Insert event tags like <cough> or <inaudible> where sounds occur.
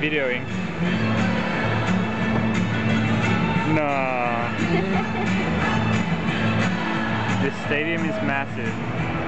videoing. Nah. <laughs> this stadium is massive.